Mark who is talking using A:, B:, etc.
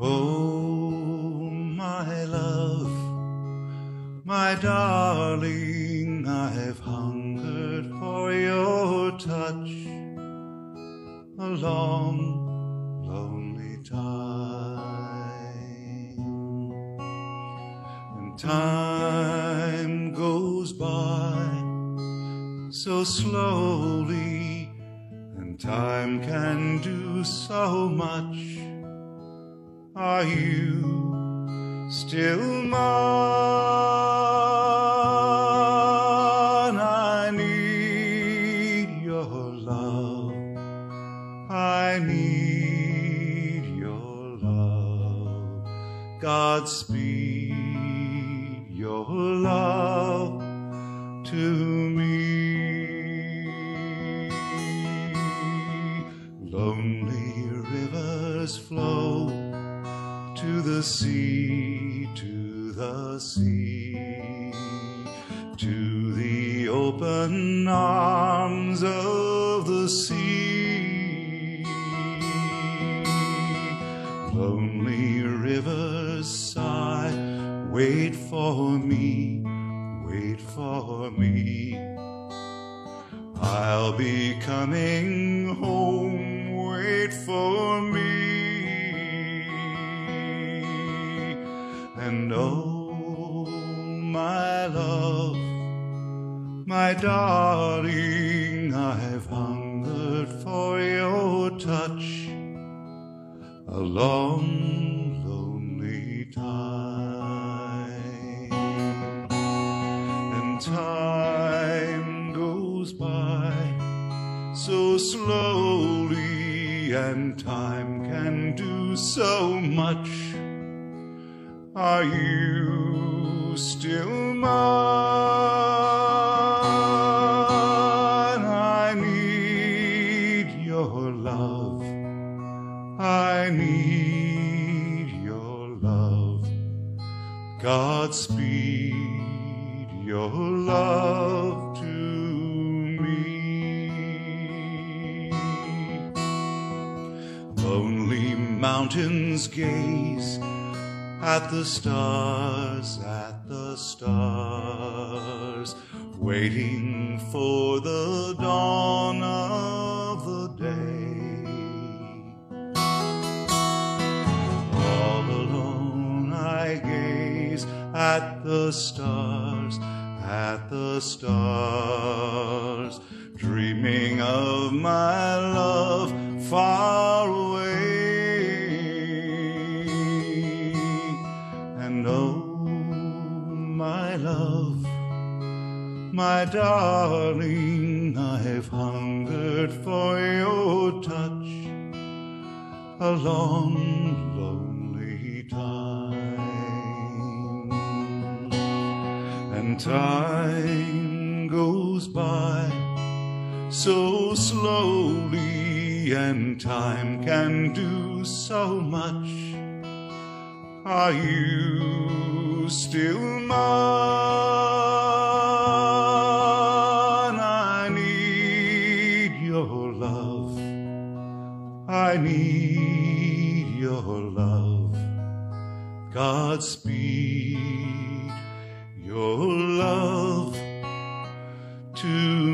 A: Oh, my love, my darling, I've hungered for your touch a long, lonely time. And time goes by so slowly, and time can do so much. Are you still mine? I need your love. I need your love. Godspeed your love to me. Lonely rivers flow to the sea, to the sea, to the open arms of the sea. Lonely rivers sigh, wait for me, wait for me. I'll be coming home, wait for me. And oh, my love, my darling, I've hungered for your touch a long, lonely time. And time goes by so slowly, and time can do so much. Are you still mine? I need your love. I need your love. Godspeed your love to me. Lonely mountains gaze at the stars, at the stars, waiting for the dawn of the day. All alone I gaze at the stars, at the stars, dreaming of my love far away. My love, my darling, I've hungered for your touch a long, lonely time. And time goes by so slowly, and time can do so much. Are you still mine. I need your love. I need your love. Godspeed, your love to